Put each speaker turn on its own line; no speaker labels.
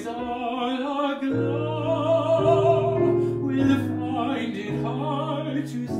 is all aglow will find it hard to